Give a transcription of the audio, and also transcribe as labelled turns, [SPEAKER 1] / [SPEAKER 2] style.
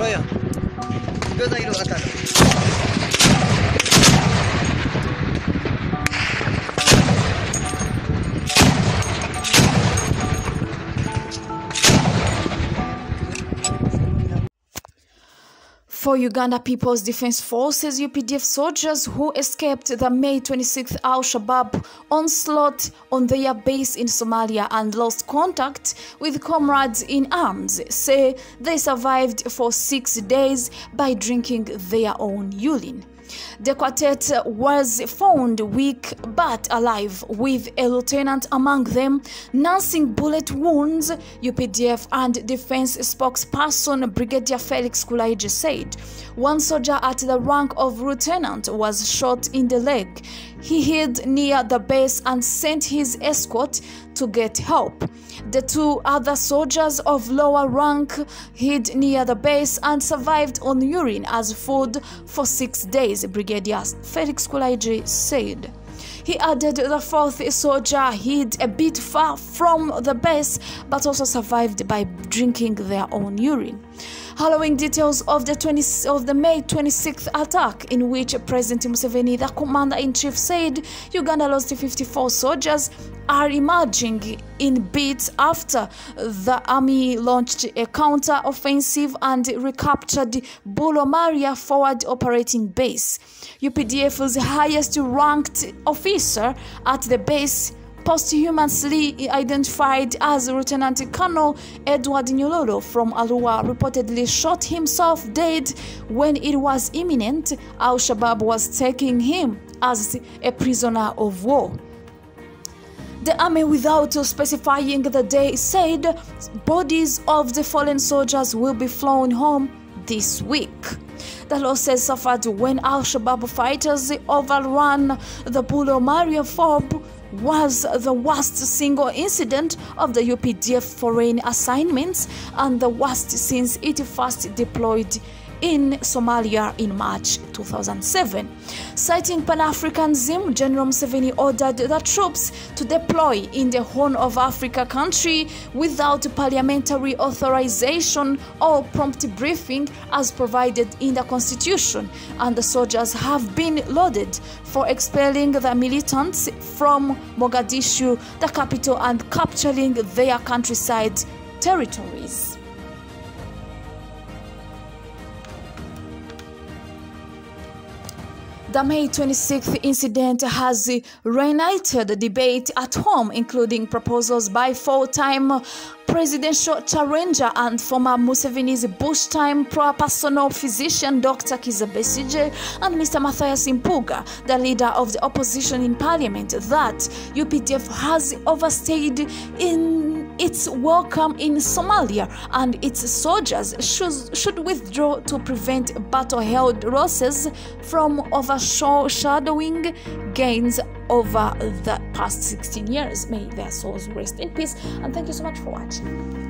[SPEAKER 1] र दैलो हतार
[SPEAKER 2] For Uganda People's Defense Forces UPDF soldiers who escaped the May 26th Al Shabaab onslaught on their base in Somalia and lost contact with comrades in arms say they survived for six days by drinking their own urine. The quartet was found weak but alive, with a lieutenant among them nursing bullet wounds, UPDF and defense spokesperson Brigadier Felix Kulayigye said. One soldier at the rank of lieutenant was shot in the leg. He hid near the base and sent his escort to get help. The two other soldiers of lower rank hid near the base and survived on urine as food for six days, Brigadier Felix Kulayigye said. He added the fourth soldier hid a bit far from the base but also survived by drinking their own urine. Hallowing details of the 20, of the May 26th attack, in which President Museveni, the commander-in-chief, said Uganda lost 54 soldiers, are emerging in bits after the army launched a counter-offensive and recaptured Bulomaria forward operating base. UPDF's highest-ranked officer at the base posthumously identified as Lieutenant Colonel Edward Nyololo from Arua reportedly shot himself dead when it was imminent Al Shabaab was taking him as a prisoner of war. The army, without specifying the day, said bodies of the fallen soldiers will be flown home this week. The losses suffered when Al Shabaab fighters overran the Bulo Maria Fob was the worst single incident of the UPDF foreign assignments and the worst since it first deployed in Somalia in March 2007. Citing Pan-Africanism, General Museveni ordered the troops to deploy in the Horn of Africa country without parliamentary authorization or prompt briefing as provided in the constitution, and the soldiers have been lauded for expelling the militants from Mogadishu, the capital, and capturing their countryside territories. The May 26th incident has reignited the debate at home, including proposals by four-time presidential challenger and former Museveni's Bush-time pro personal physician Dr. Kizza Besigye and Mr. Mathias Mpuuga, the leader of the opposition in parliament, that UPDF has overstayed in its welcome in Somalia and its soldiers should, should withdraw to prevent battle-held losses from overshadowing gains over the past 16 years. May their souls rest in peace and thank you so much for watching.